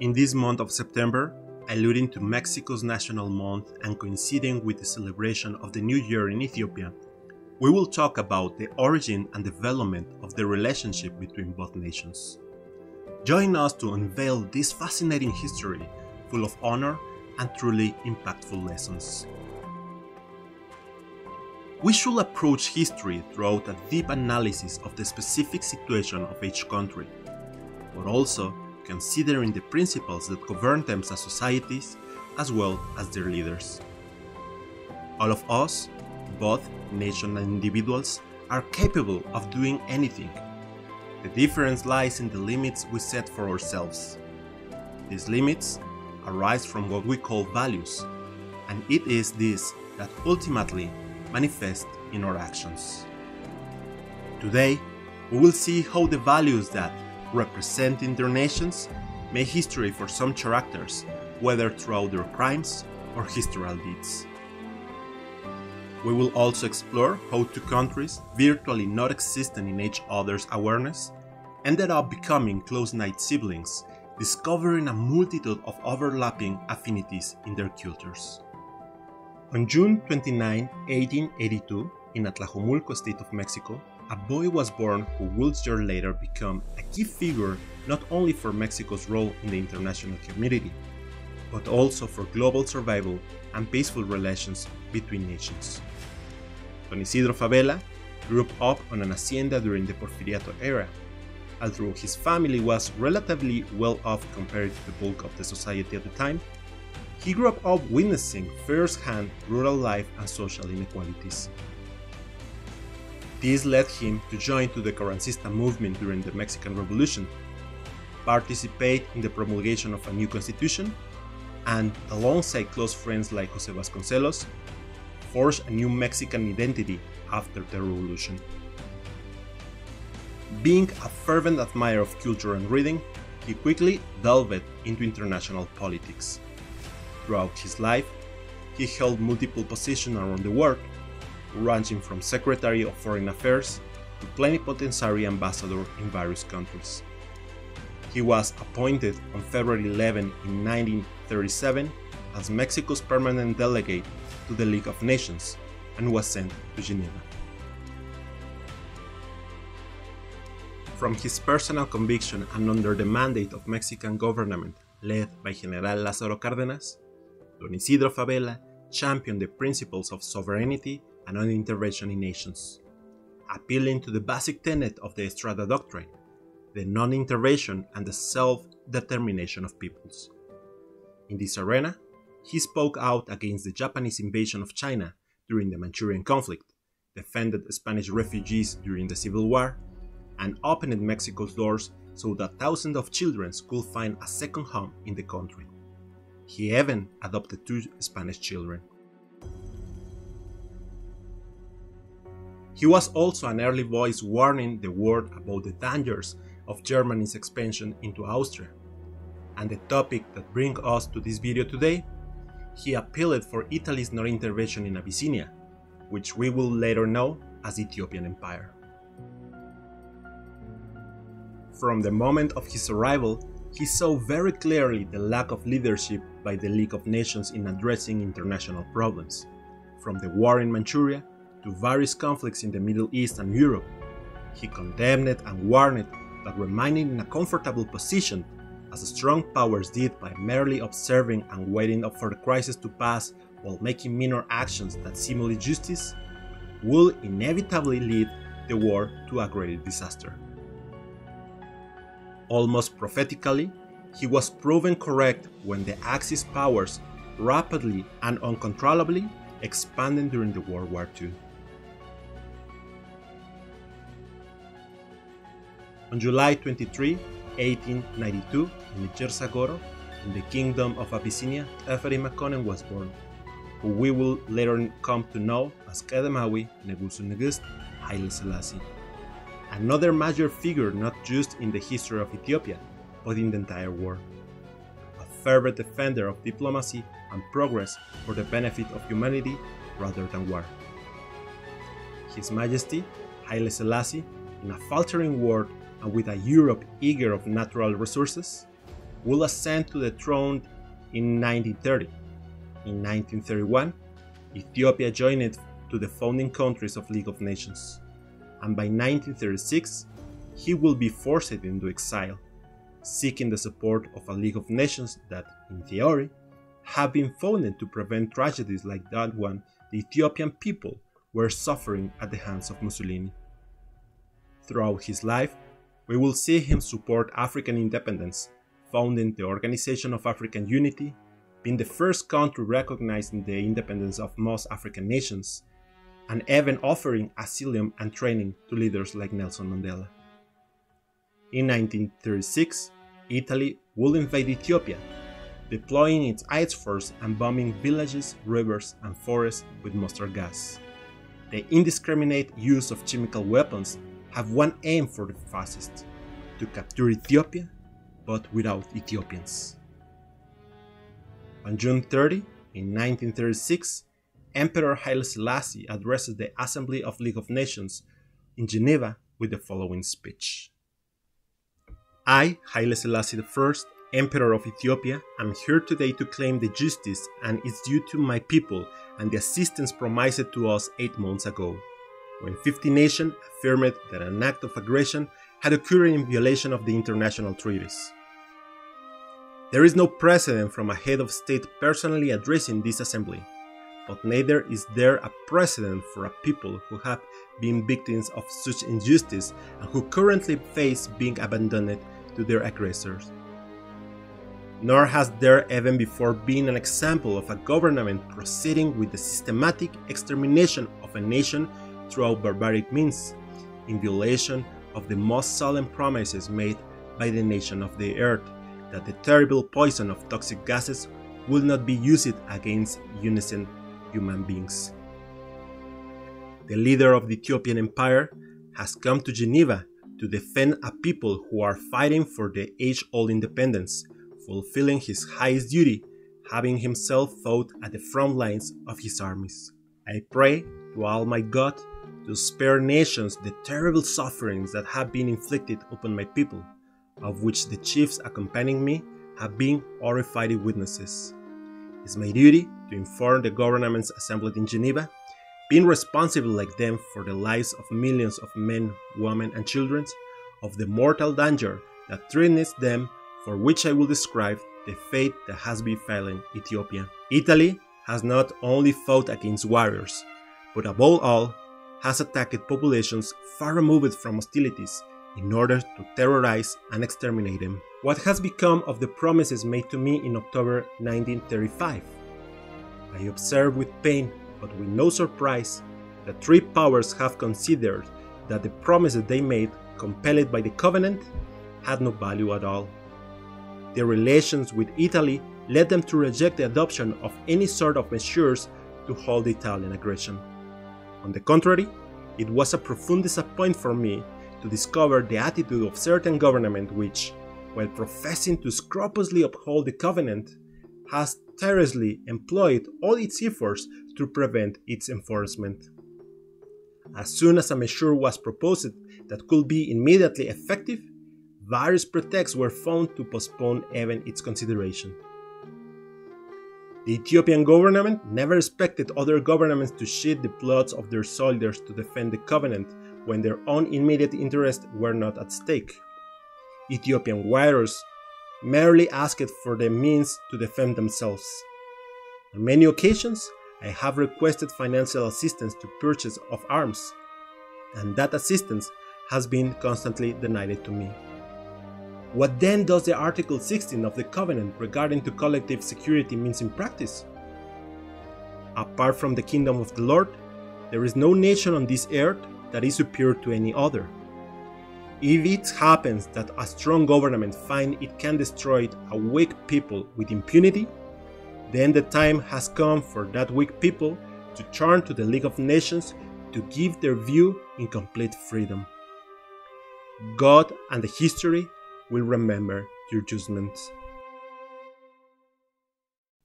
In this month of September, alluding to Mexico's national month and coinciding with the celebration of the New Year in Ethiopia, we will talk about the origin and development of the relationship between both nations. Join us to unveil this fascinating history full of honor and truly impactful lessons. We should approach history throughout a deep analysis of the specific situation of each country, but also considering the principles that govern them as societies as well as their leaders. All of us, both nations and individuals, are capable of doing anything. The difference lies in the limits we set for ourselves. These limits arise from what we call values, and it is this that ultimately manifest in our actions. Today, we will see how the values that representing their nations, make history for some characters, whether throughout their crimes or historical deeds. We will also explore how two countries, virtually not existing in each other's awareness, ended up becoming close-knit siblings, discovering a multitude of overlapping affinities in their cultures. On June 29, 1882, in Atlacomulco, state of Mexico, a boy was born who would later become a key figure not only for Mexico's role in the international community, but also for global survival and peaceful relations between nations. Don Isidro Fabela grew up on an hacienda during the Porfiriato era. Although his family was relatively well off compared to the bulk of the society at the time, he grew up witnessing firsthand rural life and social inequalities. This led him to join to the Carrancista movement during the Mexican Revolution, participate in the promulgation of a new constitution, and alongside close friends like Jose Vasconcelos, forge a new Mexican identity after the revolution. Being a fervent admirer of culture and reading, he quickly delved into international politics. Throughout his life, he held multiple positions around the world, ranging from Secretary of Foreign Affairs to Plenipotentiary Ambassador in various countries. He was appointed on February 11 in 1937 as Mexico's permanent delegate to the League of Nations and was sent to Geneva. From his personal conviction and under the mandate of Mexican government led by General Lázaro Cárdenas, Don Isidro Fabela championed the principles of sovereignty and non-intervention in nations, appealing to the basic tenet of the Estrada Doctrine, the non-intervention and the self-determination of peoples. In this arena, he spoke out against the Japanese invasion of China during the Manchurian conflict, defended Spanish refugees during the Civil War, and opened Mexico's doors so that thousands of children could find a second home in the country. He even adopted two Spanish children. He was also an early voice warning the world about the dangers of Germany's expansion into Austria. And the topic that brings us to this video today, he appealed for Italy's non-intervention in Abyssinia, which we will later know as Ethiopian Empire. From the moment of his arrival, he saw very clearly the lack of leadership by the League of Nations in addressing international problems, from the war in Manchuria to various conflicts in the Middle East and Europe. He condemned and warned that remaining in a comfortable position, as strong powers did by merely observing and waiting for the crisis to pass while making minor actions that simulate justice, will inevitably lead the war to a great disaster. Almost prophetically, he was proven correct when the Axis powers rapidly and uncontrollably expanded during the World War II. On July 23, 1892, in Jersagoro, in the Kingdom of Abyssinia, Eferi Makonnen was born, who we will later come to know as Kedemawi Negusu Negust Haile Selassie. Another major figure not just in the history of Ethiopia, but in the entire world. A fervent defender of diplomacy and progress for the benefit of humanity rather than war. His Majesty, Haile Selassie, in a faltering world and with a Europe eager of natural resources, will ascend to the throne in 1930. In 1931, Ethiopia joined to the founding countries of League of Nations, and by 1936, he will be forced into exile, seeking the support of a League of Nations that, in theory, have been founded to prevent tragedies like that one the Ethiopian people were suffering at the hands of Mussolini. Throughout his life, we will see him support African independence, founding the Organization of African Unity, being the first country recognizing the independence of most African nations, and even offering asylum and training to leaders like Nelson Mandela. In 1936, Italy would invade Ethiopia, deploying its ice force and bombing villages, rivers, and forests with mustard gas. The indiscriminate use of chemical weapons have one aim for the fascists to capture Ethiopia, but without Ethiopians. On June 30, in 1936, Emperor Haile Selassie addresses the Assembly of League of Nations in Geneva with the following speech. I, Haile Selassie I, Emperor of Ethiopia, am here today to claim the justice and its due to my people and the assistance promised to us eight months ago, when 50 nations affirmed that an act of aggression had occurred in violation of the international treaties. There is no precedent from a head of state personally addressing this assembly, but neither is there a precedent for a people who have been victims of such injustice and who currently face being abandoned to their aggressors. Nor has there even before been an example of a government proceeding with the systematic extermination of a nation through barbaric means, in violation of the most solemn promises made by the nation of the earth that the terrible poison of toxic gases will not be used against innocent human beings. The leader of the Ethiopian Empire has come to Geneva to defend a people who are fighting for the age old independence, fulfilling his highest duty, having himself fought at the front lines of his armies. I pray to Almighty God to spare nations the terrible sufferings that have been inflicted upon my people, of which the chiefs accompanying me have been horrified witnesses. It is my duty to inform the governments assembled in Geneva, being responsible like them for the lives of millions of men, women, and children, of the mortal danger that threatens them, for which I will describe the fate that has befallen Ethiopia. Italy has not only fought against warriors, but above all, has attacked populations far removed from hostilities in order to terrorize and exterminate them. What has become of the promises made to me in October 1935? I observe with pain, but with no surprise, that three powers have considered that the promises they made, compelled by the covenant, had no value at all. Their relations with Italy led them to reject the adoption of any sort of measures to halt the Italian aggression. On the contrary, it was a profound disappointment for me to discover the attitude of certain government which, while professing to scrupulously uphold the covenant, has tirelessly employed all its efforts to prevent its enforcement. As soon as a measure was proposed that could be immediately effective, various pretexts were found to postpone even its consideration. The Ethiopian government never expected other governments to shed the blood of their soldiers to defend the covenant when their own immediate interests were not at stake. Ethiopian warriors merely asked for the means to defend themselves. On many occasions, I have requested financial assistance to purchase of arms, and that assistance has been constantly denied to me. What then does the Article 16 of the Covenant regarding to collective security means in practice? Apart from the kingdom of the Lord, there is no nation on this earth that is superior to any other. If it happens that a strong government finds it can destroy a weak people with impunity, then the time has come for that weak people to turn to the League of Nations to give their view in complete freedom. God and the history will remember your judgments.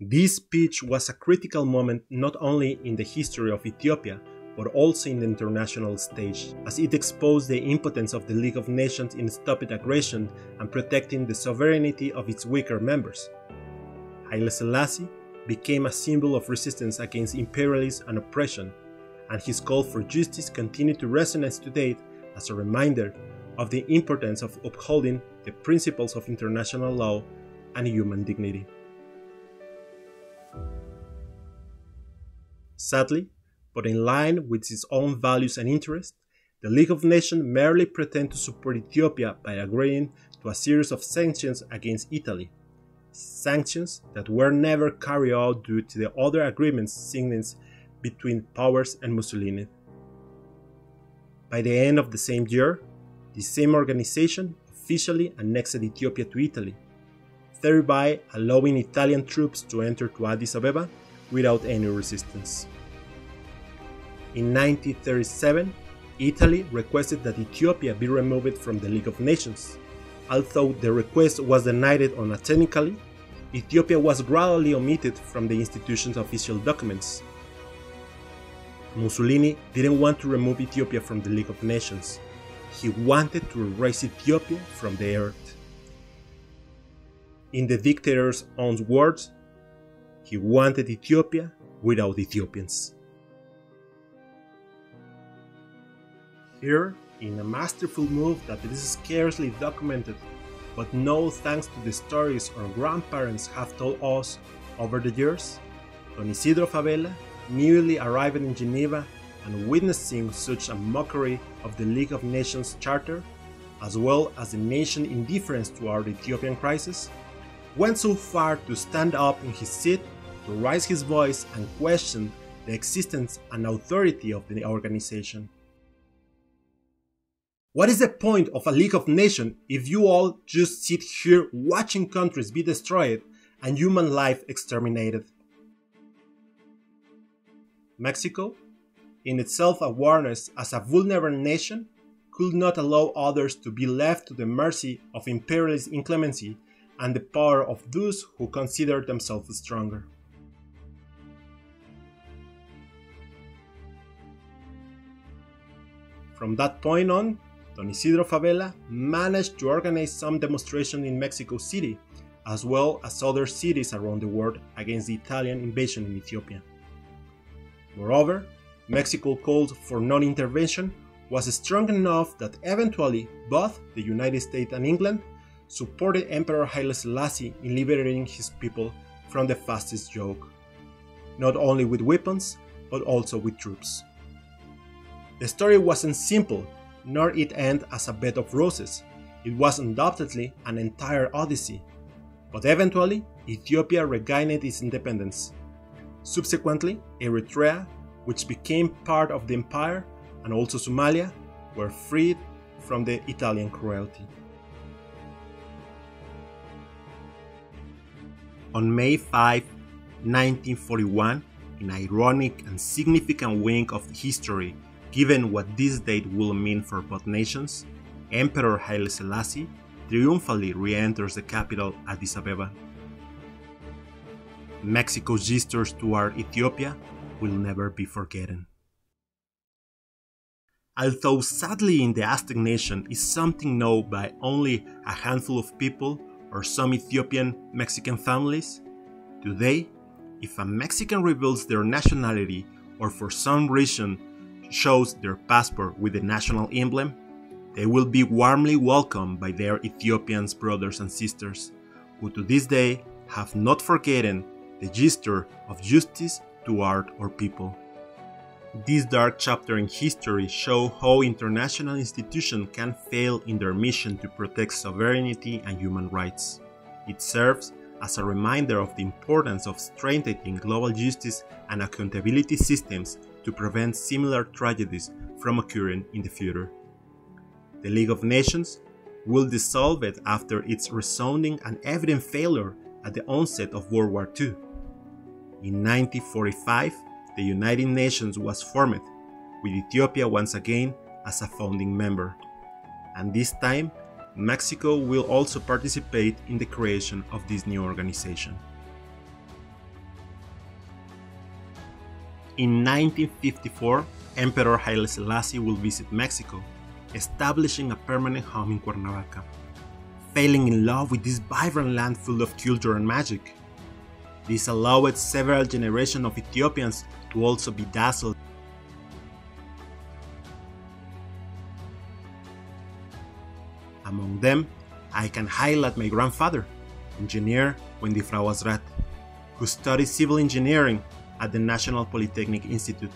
This speech was a critical moment not only in the history of Ethiopia, but also in the international stage, as it exposed the impotence of the League of Nations in stopping aggression and protecting the sovereignty of its weaker members. Haile Selassie became a symbol of resistance against imperialism and oppression, and his call for justice continued to resonate today as a reminder of the importance of upholding the principles of international law and human dignity. Sadly, but in line with its own values and interests, the League of Nations merely pretended to support Ethiopia by agreeing to a series of sanctions against Italy. Sanctions that were never carried out due to the other agreements signed between powers and Mussolini. By the end of the same year, the same organization officially annexed Ethiopia to Italy, thereby allowing Italian troops to enter to Addis Ababa without any resistance. In 1937, Italy requested that Ethiopia be removed from the League of Nations. Although the request was denied unauthentically, Ethiopia was gradually omitted from the institution's official documents. Mussolini didn't want to remove Ethiopia from the League of Nations. He wanted to erase Ethiopia from the earth. In the dictator's own words, he wanted Ethiopia without Ethiopians. Here, in a masterful move that is scarcely documented, but no thanks to the stories our grandparents have told us over the years, Don Isidro Fabela, newly arrived in Geneva and witnessing such a mockery of the League of Nations Charter, as well as the nation's indifference toward the Ethiopian crisis, went so far to stand up in his seat to raise his voice and question the existence and authority of the organization. What is the point of a League of Nations if you all just sit here watching countries be destroyed and human life exterminated? Mexico, in its self awareness as a vulnerable nation, could not allow others to be left to the mercy of imperialist inclemency and the power of those who consider themselves stronger. From that point on, Don Isidro Fabela managed to organize some demonstrations in Mexico City, as well as other cities around the world against the Italian invasion in Ethiopia. Moreover, Mexico's call for non intervention was strong enough that eventually both the United States and England supported Emperor Haile Selassie in liberating his people from the fascist yoke, not only with weapons, but also with troops. The story wasn't simple nor it end as a bed of roses. It was undoubtedly an entire odyssey. But eventually, Ethiopia regained its independence. Subsequently, Eritrea, which became part of the empire, and also Somalia, were freed from the Italian cruelty. On May 5, 1941, an ironic and significant wink of history Given what this date will mean for both nations, Emperor Haile Selassie triumphantly re-enters the capital Addis Ababa. Mexico's gestures toward Ethiopia will never be forgotten. Although sadly in the Aztec nation is something known by only a handful of people or some Ethiopian Mexican families, today, if a Mexican reveals their nationality or for some reason shows their passport with the national emblem, they will be warmly welcomed by their Ethiopian brothers and sisters, who to this day have not forgotten the gesture of justice toward our people. This dark chapter in history show how international institutions can fail in their mission to protect sovereignty and human rights. It serves as a reminder of the importance of strengthening global justice and accountability systems to prevent similar tragedies from occurring in the future. The League of Nations will dissolve it after its resounding and evident failure at the onset of World War II. In 1945, the United Nations was formed, with Ethiopia once again as a founding member. And this time, Mexico will also participate in the creation of this new organization. In 1954, Emperor Haile Selassie will visit Mexico, establishing a permanent home in Cuernavaca. Falling in love with this vibrant land full of culture and magic. This allowed several generations of Ethiopians to also be dazzled Among them, I can highlight my grandfather, engineer Wendy Frau who studied civil engineering at the National Polytechnic Institute.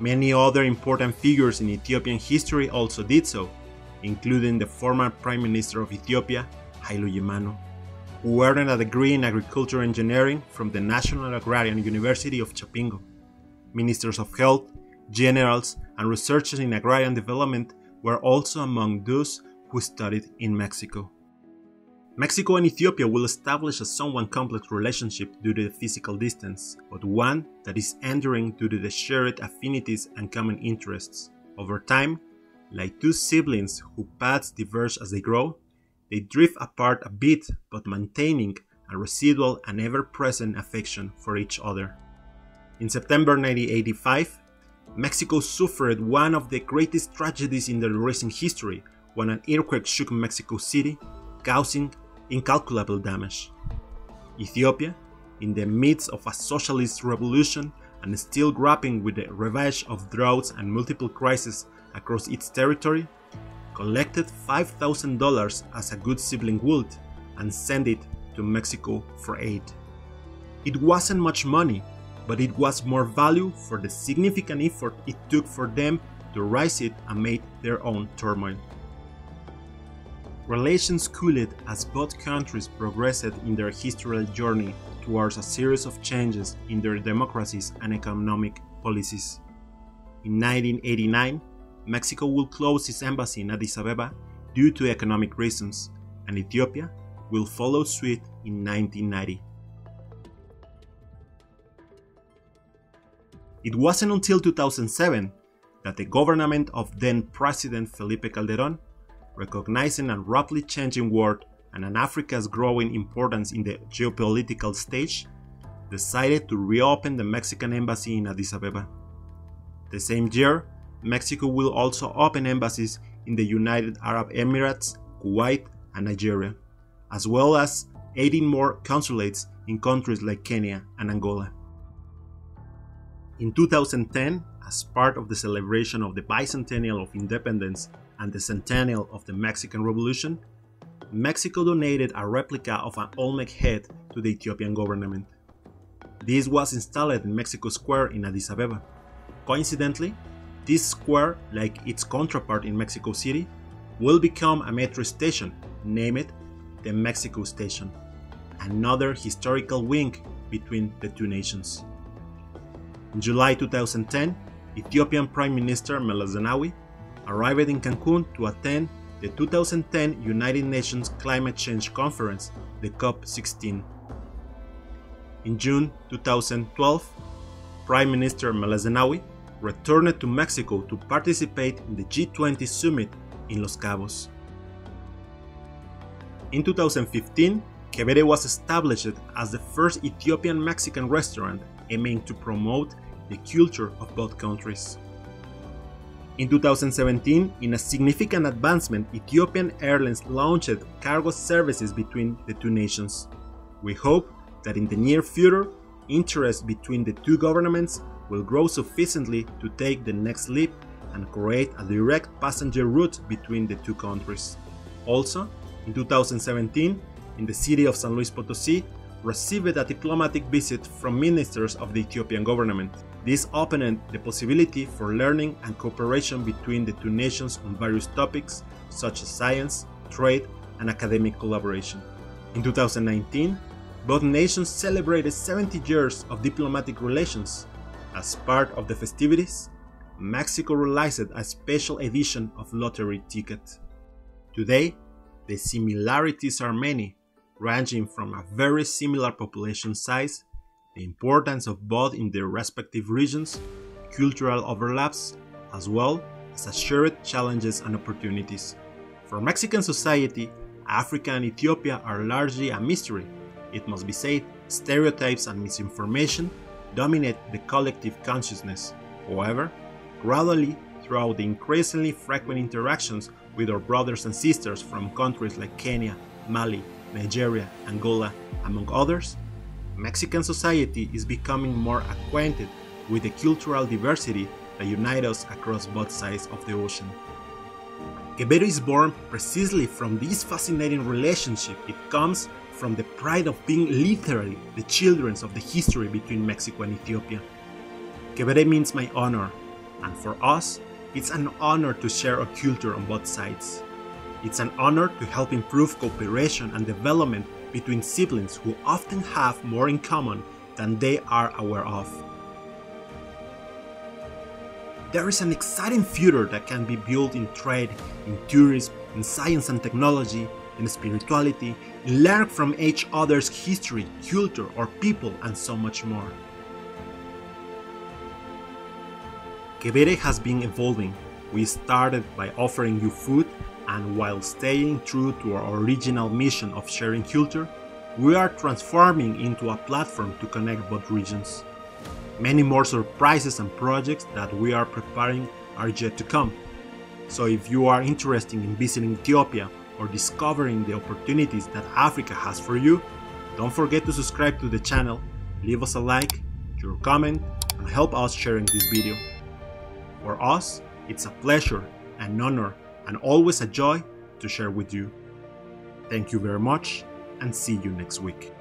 Many other important figures in Ethiopian history also did so, including the former Prime Minister of Ethiopia, Haile Yemano, who earned a degree in agricultural engineering from the National Agrarian University of Chapingo. Ministers of Health, generals, and researchers in agrarian development were also among those who studied in Mexico. Mexico and Ethiopia will establish a somewhat complex relationship due to the physical distance, but one that is enduring due to the shared affinities and common interests. Over time, like two siblings whose paths diverge as they grow, they drift apart a bit but maintaining a residual and ever present affection for each other. In September 1985, Mexico suffered one of the greatest tragedies in their recent history when an earthquake shook Mexico City, causing incalculable damage. Ethiopia, in the midst of a socialist revolution and still grappling with the ravage of droughts and multiple crises across its territory, collected $5,000 as a good sibling would and sent it to Mexico for aid. It wasn't much money, but it was more value for the significant effort it took for them to rise it amid their own turmoil. Relations cooled as both countries progressed in their historical journey towards a series of changes in their democracies and economic policies. In 1989, Mexico will close its embassy in Addis Ababa due to economic reasons, and Ethiopia will follow suit in 1990. It wasn't until 2007 that the government of then President Felipe Calderon, recognizing a rapidly changing world and an Africa's growing importance in the geopolitical stage, decided to reopen the Mexican embassy in Addis Ababa. The same year, Mexico will also open embassies in the United Arab Emirates, Kuwait, and Nigeria, as well as 18 more consulates in countries like Kenya and Angola. In 2010, as part of the celebration of the bicentennial of independence and the centennial of the Mexican Revolution, Mexico donated a replica of an Olmec head to the Ethiopian government. This was installed in Mexico Square in Addis Ababa. Coincidentally, this square, like its counterpart in Mexico City, will become a metro station name it the Mexico Station, another historical link between the two nations. In July 2010, Ethiopian Prime Minister Meles Zenawi arrived in Cancun to attend the 2010 United Nations Climate Change Conference, the COP16. In June 2012, Prime Minister Meles Zenawi returned to Mexico to participate in the G20 summit in Los Cabos. In 2015, Kebere was established as the first Ethiopian Mexican restaurant aiming to promote the culture of both countries. In 2017, in a significant advancement, Ethiopian Airlines launched cargo services between the two nations. We hope that in the near future, interest between the two governments will grow sufficiently to take the next leap and create a direct passenger route between the two countries. Also, in 2017, in the city of San Luis Potosi, received a diplomatic visit from ministers of the Ethiopian government. This opened the possibility for learning and cooperation between the two nations on various topics such as science, trade, and academic collaboration. In 2019, both nations celebrated 70 years of diplomatic relations. As part of the festivities, Mexico released a special edition of lottery ticket. Today, the similarities are many, ranging from a very similar population size the importance of both in their respective regions, cultural overlaps, as well as shared challenges and opportunities. For Mexican society, Africa and Ethiopia are largely a mystery. It must be said, stereotypes and misinformation dominate the collective consciousness. However, gradually, throughout the increasingly frequent interactions with our brothers and sisters from countries like Kenya, Mali, Nigeria, Angola, among others, Mexican society is becoming more acquainted with the cultural diversity that unites us across both sides of the ocean. Kebere is born precisely from this fascinating relationship. It comes from the pride of being literally the children of the history between Mexico and Ethiopia. Kebere means my honor, and for us, it's an honor to share a culture on both sides. It's an honor to help improve cooperation and development between siblings who often have more in common than they are aware of. There is an exciting future that can be built in trade, in tourism, in science and technology, in spirituality, learn from each other's history, culture, or people, and so much more. Kebere has been evolving. We started by offering you food, and while staying true to our original mission of sharing culture, we are transforming into a platform to connect both regions. Many more surprises and projects that we are preparing are yet to come. So if you are interested in visiting Ethiopia or discovering the opportunities that Africa has for you, don't forget to subscribe to the channel, leave us a like, your comment, and help us sharing this video. For us, it's a pleasure, an honor, and always a joy to share with you. Thank you very much, and see you next week.